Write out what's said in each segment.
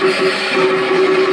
Música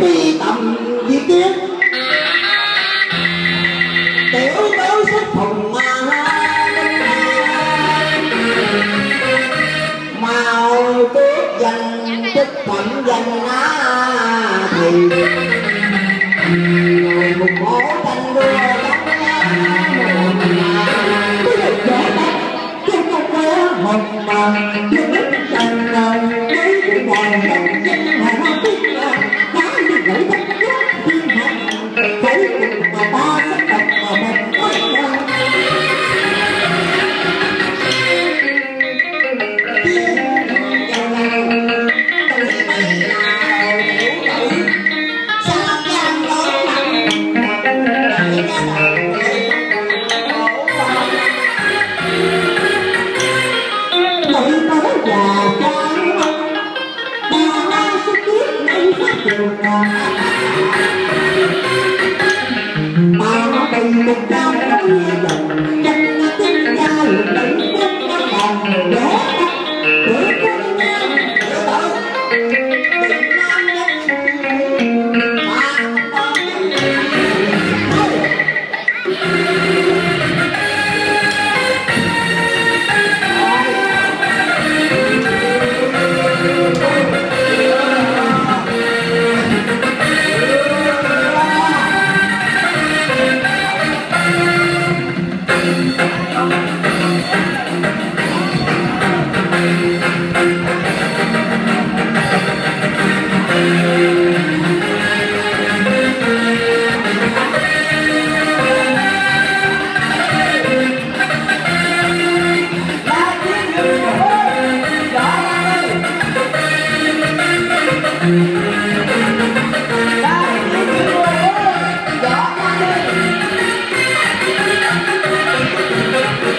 bi tầm di kiến tiểu tiểu xuất phòng ma màu tước danh tích phẩm danh á thì người một bó tranh đua đóng cái được dễ lắm mà chưa một trăm đồng chân tinh ra lục đỉnh quốc nó còn đó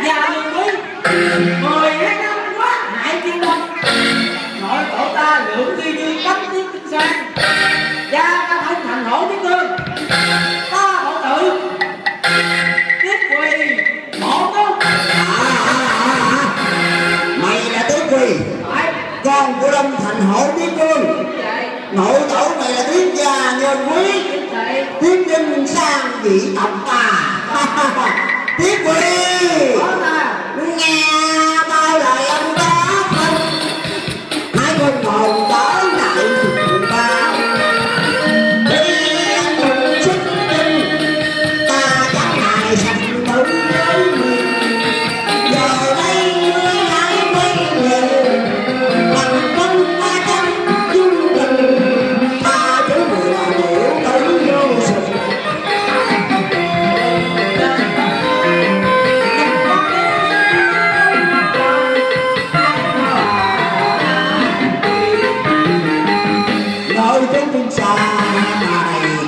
ta tiếp gia lương quý. Mười hai năm quá hại thiên đông Nội cậu ta lượng tuy như cấm tiếng kinh sang Gia ca thông thành hổ tiếng tương Ta hậu tự Tiếp quỳ mộ công Mày là tứ quỳ. Con của Đông Thành Hổ Tiến Vương vậy. Nội tổ mày là tiếng già nhân quý. Vậy. Tiến dinh sang vị tộc ta Tiến quỳ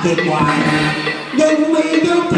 tuyệt vời. Dân mi dân